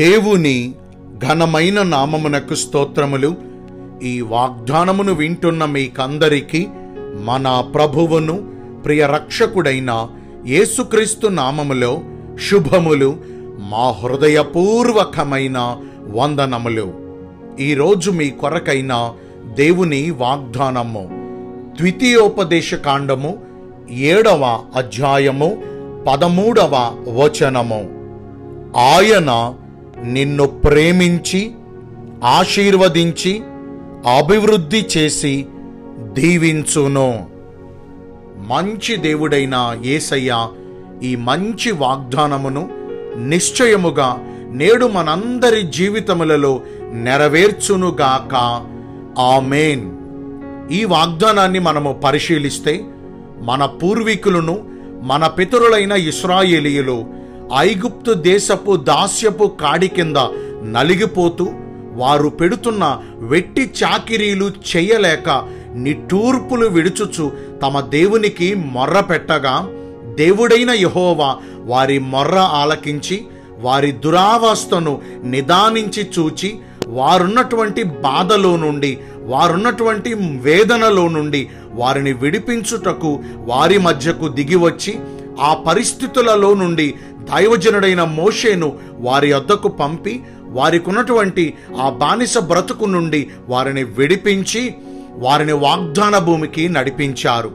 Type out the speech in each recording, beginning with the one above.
దేవుని ఘనమైన నామమునకు స్తోత్రములు. ఈ వాగ్దానమును వింటున్న మీకందరికీ మన ప్రభువును ప్రియ రక్షకుడైన యేసుక్రీస్తు నామములో శుభములు మా హృదయపూర్వకమైన వందనములు. ఈరోజు మీ కొరకైన దేవుని వాగ్దానము ద్వితీయోపదేశ కాండము ఏడవ అధ్యాయము పదమూడవ వచనము. ఆయన నిన్ను ప్రేమించి ఆశీర్వదించి అభివృద్ధి చేసి దీవించును. మంచి దేవుడైన యేసయ్య ఈ మంచి వాగ్దానమును నిశ్చయముగా నేడు మనందరి జీవితములలో నెరవేర్చునుగాక. ఆమెన్. ఈ వాగ్దానాన్ని మనము పరిశీలిస్తే మన పూర్వీకులను మన పితరులైన ఇస్రాయేలీయులు ఐగుప్తు దేశపు దాస్యపు కాడి కింద నలిగిపోతూ వారు పెడుతున్న వెట్టి చాకిరీలు చెయ్యలేక నిట్టూర్పులు విడుచుచు తమ దేవునికి మొర్ర పెట్టగా దేవుడైన యహోవా వారి మొర్ర ఆలకించి వారి దురావస్థను నిదానించి చూచి వారున్నటువంటి బాధలో నుండి వారున్నటువంటి వేదనలో నుండి వారిని విడిపించుటకు వారి మధ్యకు దిగివచ్చి ఆ పరిస్థితులలో నుండి దైవజనుడైన మోషేను వారి వద్దకు పంపి వారికున్నటువంటి ఆ బానిస బ్రతుకు నుండి వారిని విడిపించి వారిని వాగ్దాన భూమికి నడిపించారు.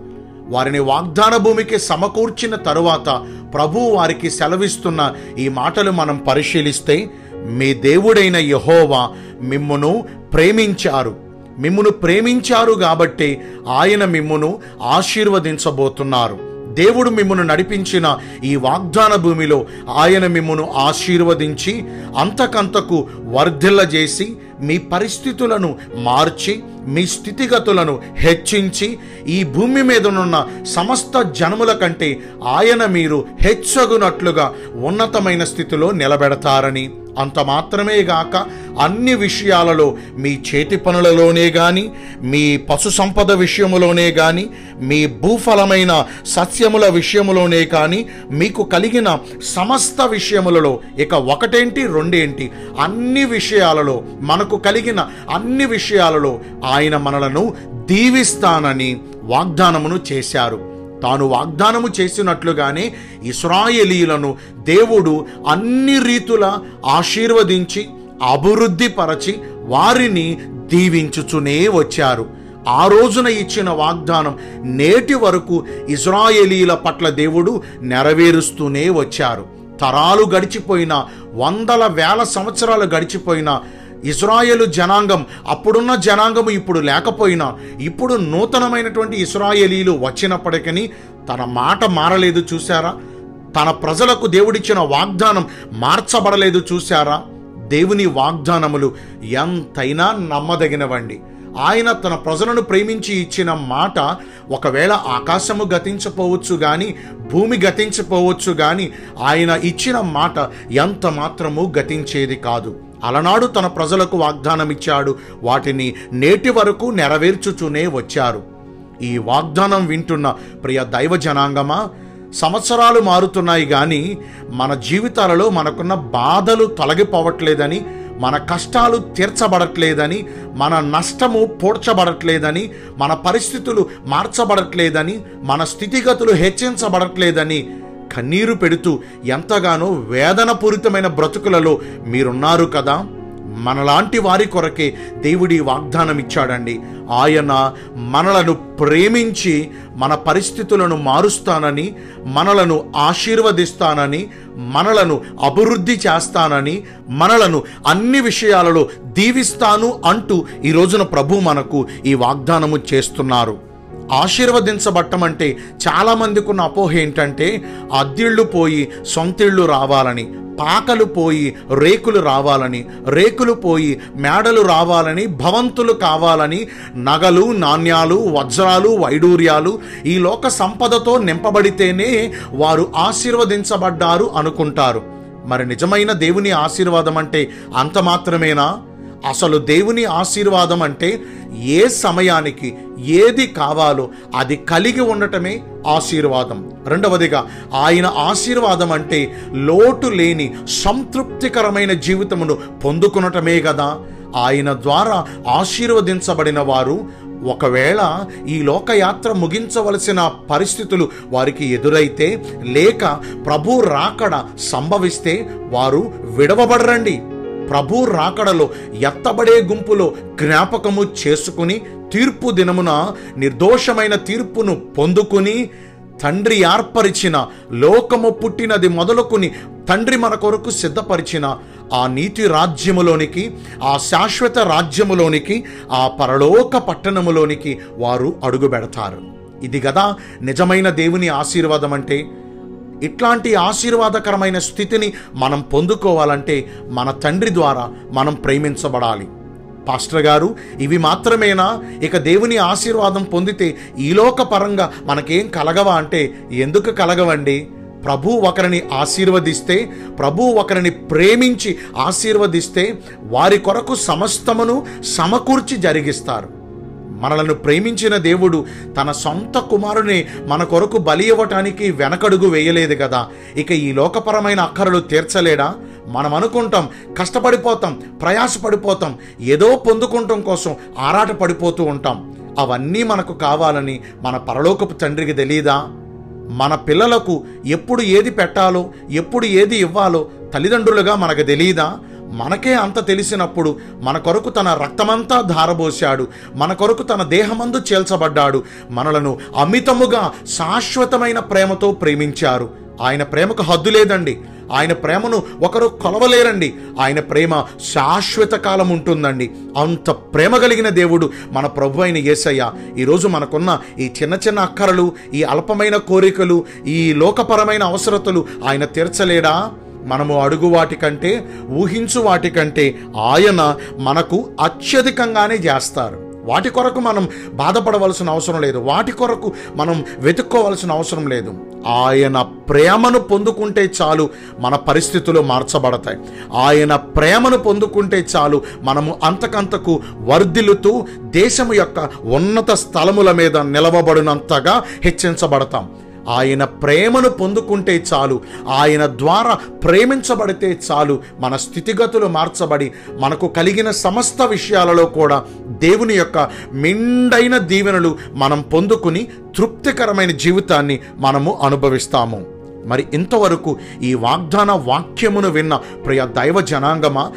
వారిని వాగ్దాన భూమికి సమకూర్చిన తరువాత ప్రభు వారికి సెలవిస్తున్న ఈ మాటలు మనం పరిశీలిస్తే మీ దేవుడైన యహోవా మిమ్మును ప్రేమించారు. మిమ్మును ప్రేమించారు కాబట్టి ఆయన మిమ్మును ఆశీర్వదించబోతున్నారు. దేవుడు మిమ్మను నడిపించిన ఈ వాగ్దాన భూమిలో ఆయన మిమ్మను ఆశీర్వదించి అంతకంతకు వర్ధిల్లజేసి మీ పరిస్థితులను మార్చి మీ స్థితిగతులను హెచ్చించి ఈ భూమి మీదనున్న సమస్త జనముల కంటే ఆయన మీరు హెచ్చగునట్లుగా ఉన్నతమైన స్థితిలో నిలబెడతారని అంత మాత్రమే గాక అన్ని విషయాలలో మీ చేతి పనులలోనే గాని మీ పశు సంపద విషయములోనే గాని మీ భూఫలమైన సస్యముల విషయములోనే కానీ మీకు కలిగిన సమస్త విషయములలో ఇక ఒకటేంటి రెండేంటి అన్ని విషయాలలో మనకు కలిగిన అన్ని విషయాలలో ఆయన మనలను దీవిస్తానని వాగ్దానమును చేశారు. తాను వాగ్దానము చేసినట్లుగానే ఇస్రాయేలీలను దేవుడు అన్ని రీతుల ఆశీర్వదించి అభివృద్ధిపరచి వారిని దీవించుచునే వచ్చారు. ఆ రోజున ఇచ్చిన వాగ్దానం నేటి వరకు ఇజ్రాయేలీల పట్ల దేవుడు నెరవేరుస్తూనే వచ్చారు. తరాలు గడిచిపోయిన వందల వేల సంవత్సరాలు గడిచిపోయిన ఇజ్రాయేలు జనాంగం అప్పుడున్న జనాంగము ఇప్పుడు లేకపోయినా ఇప్పుడు నూతనమైనటువంటి ఇస్రాయేలీలు వచ్చినప్పటికీ తన మాట మారలేదు చూశారా? తన ప్రజలకు దేవుడిచ్చిన వాగ్దానం మార్చబడలేదు చూశారా? దేవుని వాగ్దానములు ఎంతైనా నమ్మదగినవండి. ఆయన తన ప్రజలను ప్రేమించి ఇచ్చిన మాట ఒకవేళ ఆకాశము గతించపోవచ్చు కానీ భూమి గతించపోవచ్చు కానీ ఆయన ఇచ్చిన మాట ఎంత మాత్రము గతించేది కాదు. అలనాడు తన ప్రజలకు వాగ్దానం ఇచ్చాడు వాటిని నేటి వరకు నెరవేర్చుచునే వచ్చారు. ఈ వాగ్దానం వింటున్న ప్రియ దైవ జనాంగమా సంవత్సరాలు మారుతున్నాయి కానీ మన జీవితాలలో మనకున్న బాధలు తొలగిపోవట్లేదని మన కష్టాలు తీర్చబడట్లేదని మన నష్టము పూడ్చబడట్లేదని మన పరిస్థితులు మార్చబడట్లేదని మన స్థితిగతులు హెచ్చించబడట్లేదని కన్నీరు పెడుతూ ఎంతగానో వేదనపూరితమైన బ్రతుకులలో మీరున్నారు కదా? మనలాంటి వారి కొరకే దేవుడి వాగ్దానం ఇచ్చాడండి ఆయన మనలను ప్రేమించి మన పరిస్థితులను మారుస్తానని మనలను ఆశీర్వదిస్తానని మనలను అభివృద్ధి చేస్తానని మనలను అన్ని విషయాలలో దీవిస్తాను అంటూ ఈ రోజున ప్రభు మనకు ఈ వాగ్దానము చేస్తున్నారు. ఆశీర్వదించబట్టం అంటే ఉన్న అపోహ ఏంటంటే అద్దిళ్ళు పోయి సొంతిళ్ళు రావాలని పాకలు పోయి రేకులు రావాలని రేకులు పోయి మేడలు రావాలని భవంతులు కావాలని నగలు నాణ్యాలు వజ్రాలు వైడూర్యాలు ఈ లోక సంపదతో నింపబడితేనే వారు ఆశీర్వదించబడ్డారు అనుకుంటారు. మరి నిజమైన దేవుని ఆశీర్వాదం అంటే అంత మాత్రమేనా? అసలు దేవుని ఆశీర్వాదం అంటే ఏ సమయానికి ఏది కావాలో అది కలిగి ఉండటమే ఆశీర్వాదం. రెండవదిగా ఆయన ఆశీర్వాదం అంటే లోటు లేని సంతృప్తికరమైన జీవితమును పొందుకునటమే కదా ఆయన ద్వారా ఆశీర్వదించబడిన వారు ఒకవేళ ఈ లోకయాత్ర ముగించవలసిన పరిస్థితులు వారికి ఎదురైతే లేక ప్రభు రాకడ సంభవిస్తే వారు విడవబడరండి. ప్రభు రాకడలో ఎత్తబడే గుంపులో జ్ఞాపకము చేసుకుని తీర్పు దినమున నిర్దోషమైన తీర్పును పొందుకుని తండ్రి ఏర్పరిచిన లోకము పుట్టినది మొదలుకుని తండ్రి మన కొరకు సిద్ధపరిచిన ఆ నీతి రాజ్యములోనికి ఆ శాశ్వత రాజ్యములోనికి ఆ పరలోక పట్టణములోనికి వారు అడుగుబెడతారు. ఇది కదా నిజమైన దేవుని ఆశీర్వాదం అంటే ఇట్లాంటి ఆశీర్వాదకరమైన స్థితిని మనం పొందుకోవాలంటే మన తండ్రి ద్వారా మనం ప్రేమించబడాలి. పాస్టర్ గారు ఇవి మాత్రమేనా? ఇక దేవుని ఆశీర్వాదం పొందితే ఈలోక పరంగా మనకేం కలగవా అంటే ఎందుకు కలగవండి? ప్రభు ఒకరిని ఆశీర్వదిస్తే ప్రభు ఒకరిని ప్రేమించి ఆశీర్వదిస్తే వారి కొరకు సమస్తమును సమకూర్చి జరిగిస్తారు. మనలను ప్రేమించిన దేవుడు తన సొంత కుమారుని మన కొరకు బలి ఇవ్వటానికి వెనకడుగు వేయలేదు కదా. ఇక ఈ లోకపరమైన అక్కరలు తీర్చలేడా? మనం అనుకుంటాం కష్టపడిపోతాం ప్రయాసపడిపోతాం ఏదో పొందుకుంటాం కోసం ఆరాట పడిపోతూ ఉంటాం. అవన్నీ మనకు కావాలని మన పరలోకపు తండ్రికి తెలియదా మన పిల్లలకు ఎప్పుడు ఏది పెట్టాలో ఎప్పుడు ఏది ఇవ్వాలో తల్లిదండ్రులుగా మనకు తెలియదా మనకే అంత తెలిసినప్పుడు మన కొరకు తన రక్తమంతా ధారబోశాడు. మన కొరకు తన దేహమందు చేల్చబడ్డాడు. మనలను అమితముగా శాశ్వతమైన ప్రేమతో ప్రేమించారు. ఆయన ప్రేమకు హద్దు లేదండి. ఆయన ప్రేమను ఒకరు కొలవలేరండి. ఆయన ప్రేమ శాశ్వత కాలం ఉంటుందండి. అంత ప్రేమ కలిగిన దేవుడు మన ప్రభు అయిన యేసయ్య ఈరోజు మనకున్న ఈ చిన్న చిన్న అక్కరలు ఈ అల్పమైన కోరికలు ఈ లోకపరమైన అవసరతలు ఆయన తీర్చలేడా? మనము అడుగు వాటికంటే ఊహించు వాటికంటే ఆయన మనకు అత్యధికంగానే చేస్తారు. వాటి కొరకు మనం బాధపడవలసిన అవసరం లేదు. వాటి కొరకు మనం వెతుక్కోవలసిన అవసరం లేదు. ఆయన ప్రేమను పొందుకుంటే చాలు మన పరిస్థితులు మార్చబడతాయి. ఆయన ప్రేమను పొందుకుంటే చాలు మనము అంతకంతకు వర్ధిల్లుతూ దేశము యొక్క ఉన్నత స్థలముల మీద నిలవబడినంతగా హెచ్చించబడతాం ఆయన ప్రేమను పొందుకుంటే చాలు. ఆయన ద్వారా ప్రేమించబడితే చాలు. మన స్థితిగతులు మార్చబడి మనకు కలిగిన సమస్త విషయాలలో కూడా దేవుని యొక్క మిండైన దీవెనలు మనం పొందుకుని తృప్తికరమైన జీవితాన్ని మనము అనుభవిస్తాము. మరి ఇంతవరకు ఈ వాగ్దాన వాక్యమును విన్న ప్రియ దైవ జనాంగమా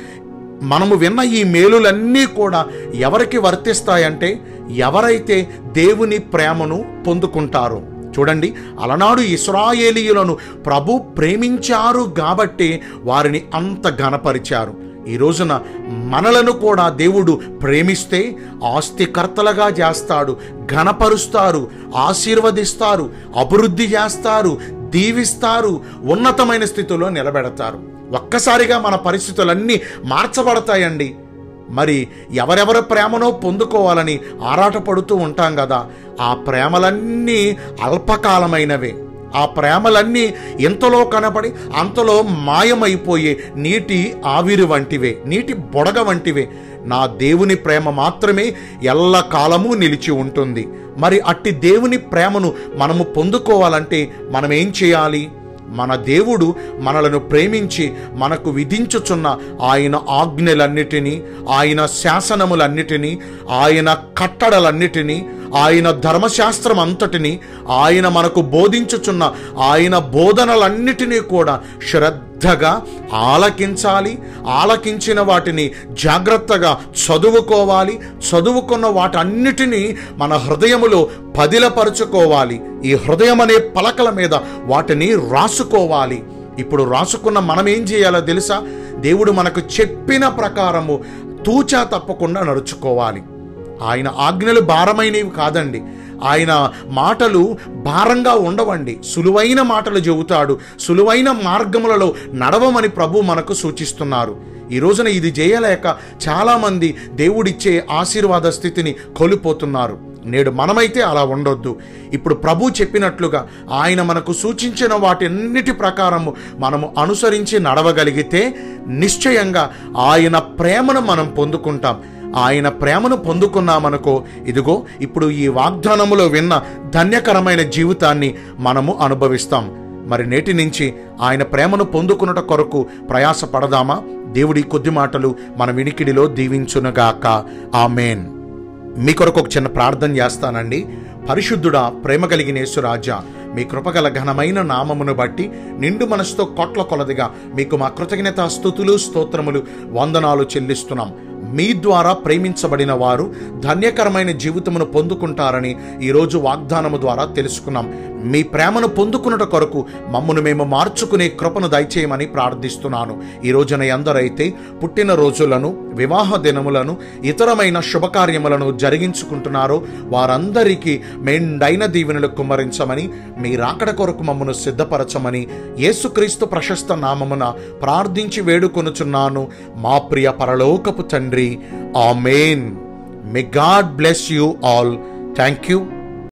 మనము విన్న ఈ మేలులన్నీ కూడా ఎవరికి వర్తిస్తాయంటే ఎవరైతే దేవుని ప్రేమను పొందుకుంటారో చూడండి అలనాడు ఇస్రాయేలీయులను ప్రభు ప్రేమించారు కాబట్టి వారిని అంత ఘనపరిచారు. ఈ రోజున మనలను కూడా దేవుడు ప్రేమిస్తే ఆస్తికర్తలుగా చేస్తాడు ఘనపరుస్తారు ఆశీర్వదిస్తారు అభివృద్ధి చేస్తారు దీవిస్తారు ఉన్నతమైన స్థితిలో నిలబెడతారు. ఒక్కసారిగా మన పరిస్థితులన్నీ మార్చబడతాయండి. మరి ఎవరెవరి ప్రేమనో పొందుకోవాలని ఆరాటపడుతూ ఉంటాం కదా ఆ ప్రేమలన్నీ అల్పకాలమైనవే. ఆ ప్రేమలన్నీ ఇంతలో కనబడి అంతలో మాయమైపోయే నీటి ఆవిరి వంటివే నీటి బొడగ వంటివే. నా దేవుని ప్రేమ మాత్రమే ఎల్ల కాలము నిలిచి ఉంటుంది. మరి అట్టి దేవుని ప్రేమను మనము పొందుకోవాలంటే మనం ఏం చేయాలి? మన దేవుడు మనలను ప్రేమించి మనకు విధించుచున్న ఆయన ఆజ్ఞలన్నిటినీ ఆయన శాసనములన్నిటినీ ఆయన కట్టడలన్నిటినీ ఆయన ధర్మశాస్త్రం అంతటిని ఆయన మనకు బోధించుచున్న ఆయన బోధనలన్నిటినీ కూడా శ్రద్ధగా ఆలకించాలి ఆలకించిన వాటిని జాగ్రత్తగా చదువుకోవాలి చదువుకున్న వాటన్నిటినీ మన హృదయములో పదిలపరుచుకోవాలి. ఈ హృదయం అనే పలకల మీద వాటిని రాసుకోవాలి. ఇప్పుడు రాసుకున్న మనం ఏం చేయాలో తెలుసా? దేవుడు మనకు చెప్పిన ప్రకారము తూచా తప్పకుండా నడుచుకోవాలి. ఆయన ఆజ్ఞలు భారమైనవి కాదండి. ఆయన మాటలు భారంగా ఉండవండి. సులువైన మాటలు చెబుతాడు. సులువైన మార్గములలో నడవమని ప్రభు మనకు సూచిస్తున్నారు. ఈ రోజున ఇది చేయలేక చాలామంది దేవుడిచ్చే ఆశీర్వాద స్థితిని కోల్పోతున్నారు. నేడు మనమైతే అలా ఉండొద్దు. ఇప్పుడు ప్రభు చెప్పినట్లుగా ఆయన మనకు సూచించిన వాటన్నిటి ప్రకారము మనము అనుసరించి నడవగలిగితే నిశ్చయంగా ఆయన ప్రేమను మనం పొందుకుంటాం. ఆయన ప్రేమను పొందుకున్నామనుకో ఇదిగో ఇప్పుడు ఈ వాగ్దానములో విన్న ధన్యకరమైన జీవితాన్ని మనము అనుభవిస్తాం. మరి నేటి నుంచి ఆయన ప్రేమను పొందుకున్నట కొరకు ప్రయాసపడదామా? దేవుడి కొద్ది మాటలు మన వినికిడిలో దీవించునుగాక. ఆమెన్. మీ కొరకు ఒక చిన్న ప్రార్థన చేస్తానండి. పరిశుద్ధుడా ప్రేమ కలిగిన యేసురాజా మీ కృపగల ఘనమైన నామమును బట్టి నిండు మనసుతో కొట్ల కొలదిగా మీకు మా కృతజ్ఞత స్థుతులు స్తోత్రములు వందనాలు చెల్లిస్తున్నాం. మీ ద్వారా ప్రేమించబడిన వారు ధన్యకరమైన జీవితమును పొందుకుంటారని ఈరోజు వాగ్దానము ద్వారా తెలుసుకున్నాం. మీ ప్రేమను పొందుకున్నట కొరకు మమ్మను మేము మార్చుకునే కృపను దయచేయమని ప్రార్థిస్తున్నాను. ఈ రోజున ఎందరైతే పుట్టిన రోజులను వివాహ దినములను ఇతరమైన శుభకార్యములను జరిగించుకుంటున్నారో వారందరికీ మెండైన దీవెనలు కుమ్మరించమని మీ రాకడ కొరకు మమ్మను సిద్ధపరచమని యేసుక్రీస్తు ప్రశస్త నామమున ప్రార్థించి వేడుకొనుచున్నాను. మా ప్రియ పరలోకపు తండ్రి amen. May God bless you all thank you